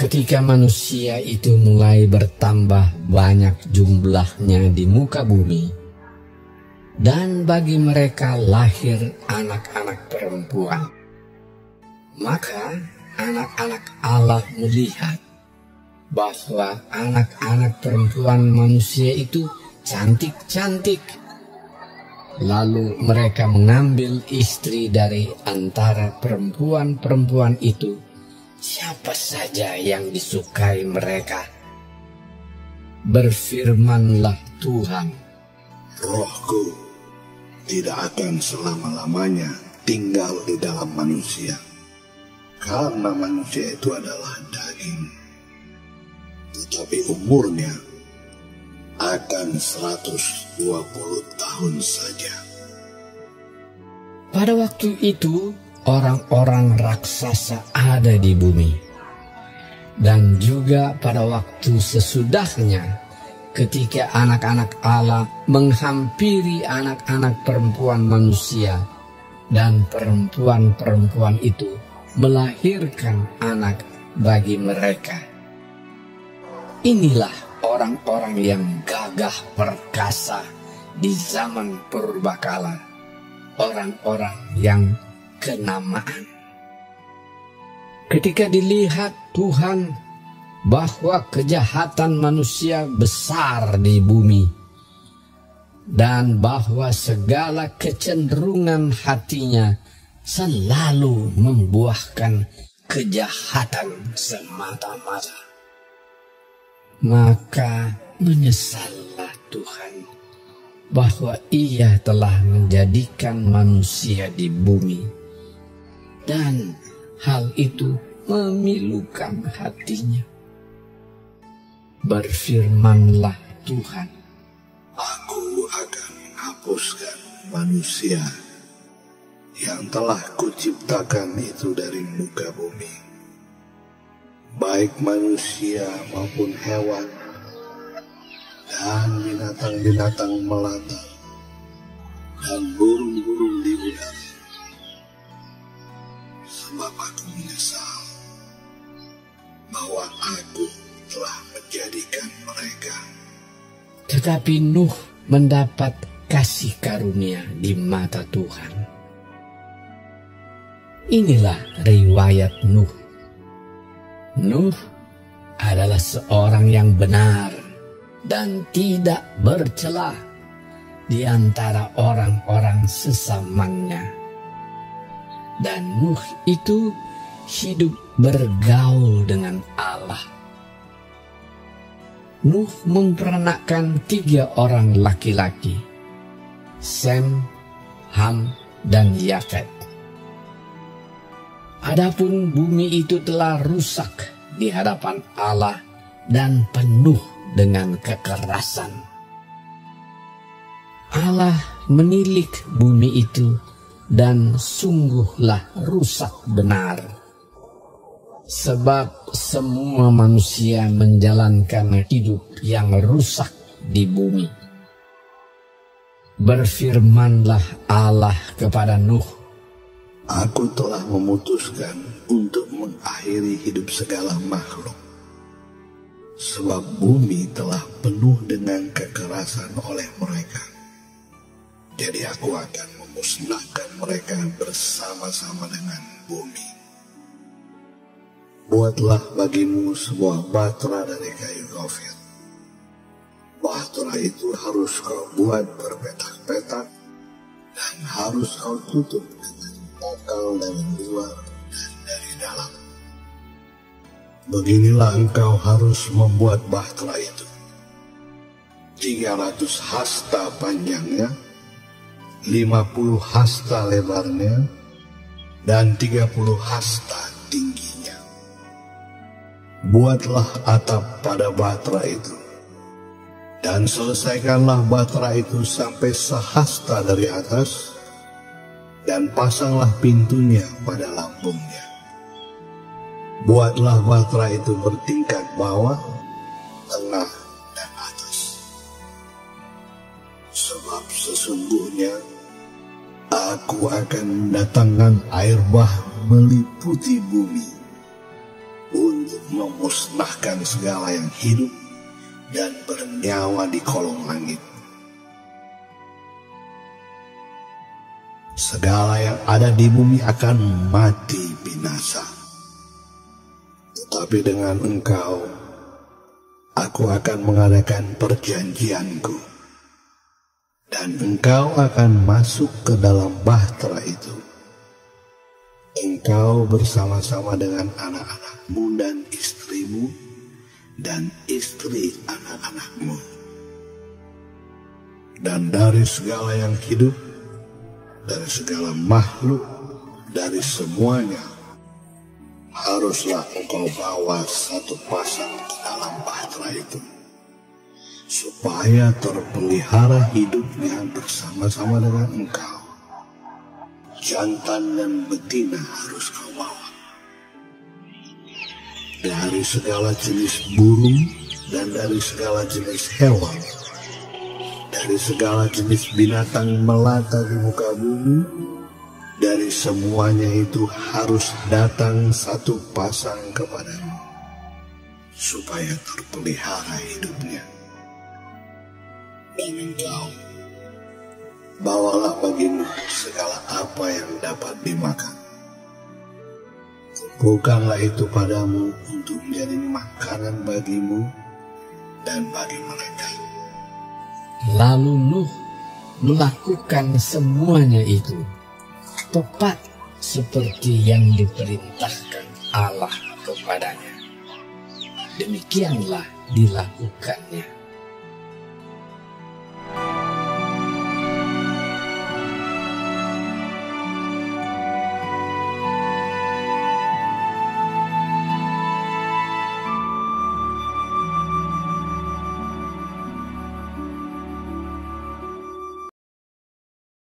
Ketika manusia itu mulai bertambah banyak jumlahnya di muka bumi, dan bagi mereka lahir anak-anak perempuan, maka anak-anak Allah melihat bahwa anak-anak perempuan manusia itu cantik-cantik. Lalu mereka mengambil istri dari antara perempuan-perempuan itu siapa saja yang disukai mereka. Berfirmanlah Tuhan, Rohku tidak akan selama-lamanya tinggal di dalam manusia, karena manusia itu adalah daging. Tetapi umurnya akan 120 tahun saja. Pada waktu itu, orang-orang raksasa ada di bumi. Dan juga pada waktu sesudahnya, ketika anak-anak Allah menghampiri anak-anak perempuan manusia, dan perempuan-perempuan itu melahirkan anak bagi mereka. Inilah orang-orang yang gagah perkasa di zaman purbakala, orang-orang yang kenamaan. Ketika dilihat Tuhan bahwa kejahatan manusia besar di bumi dan bahwa segala kecenderungan hatinya selalu membuahkan kejahatan semata-mata. Maka menyesallah Tuhan bahwa ia telah menjadikan manusia di bumi dan hal itu memilukan hatinya. Berfirmanlah Tuhan, Aku akan menghapuskan manusia yang telah kuciptakan itu dari muka bumi. Baik manusia maupun hewan dan binatang-binatang melata dan burung-burung di udara sebab aku menyesal bahwa aku telah menjadikan mereka. Tetapi Nuh mendapat kasih karunia di mata Tuhan. Inilah riwayat Nuh. Nuh adalah seorang yang benar dan tidak bercela di antara orang-orang sesamanya dan Nuh itu hidup bergaul dengan Allah. Nuh memperanakkan tiga orang laki-laki, Sem, Ham, dan Yafet. Adapun bumi itu telah rusak di hadapan Allah dan penuh dengan kekerasan. Allah menilik bumi itu dan sungguhlah rusak benar. Sebab semua manusia menjalankan hidup yang rusak di bumi. Berfirmanlah Allah kepada Nuh, Aku telah memutuskan untuk mengakhiri hidup segala makhluk. Sebab bumi telah penuh dengan kekerasan oleh mereka. Jadi aku akan memusnahkan mereka bersama-sama dengan bumi. Buatlah bagimu sebuah batra dari kayu gofir. Batra itu harus kau buat berpetak-petak dan harus kau tutup dengan bakal dari luar dan dari dalam. Beginilah engkau harus membuat bahtera itu. 300 hasta panjangnya 50 hasta lebarnya dan tiga puluh hasta tingginya. Buatlah atap pada batra itu, dan selesaikanlah batra itu sampai sehasta dari atas, dan pasanglah pintunya pada lambungnya. Buatlah batra itu bertingkat bawah, tengah, sesungguhnya aku akan mendatangkan air bah meliputi bumi untuk memusnahkan segala yang hidup dan bernyawa di kolong langit. Segala yang ada di bumi akan mati binasa. Tetapi dengan engkau, aku akan mengadakan perjanjianku. Dan engkau akan masuk ke dalam bahtera itu. Engkau bersama-sama dengan anak-anakmu dan istrimu, dan istri anak-anakmu. Dan dari segala yang hidup, dari segala makhluk, dari semuanya, haruslah engkau bawa satu pasang ke dalam bahtera itu. Supaya terpelihara hidupnya bersama-sama dengan engkau. Jantan dan betina harus kau bawa dari segala jenis burung dan dari segala jenis hewan, dari segala jenis binatang melata di muka bumi, dari semuanya itu harus datang satu pasang kepadamu, supaya terpelihara hidupnya. Engkau, bawalah bagimu segala apa yang dapat dimakan Bukanlah itu padamu untuk menjadi makanan bagimu dan bagi mereka. Lalu Nuh melakukan semuanya itu tepat seperti yang diperintahkan Allah kepadanya. Demikianlah dilakukannya.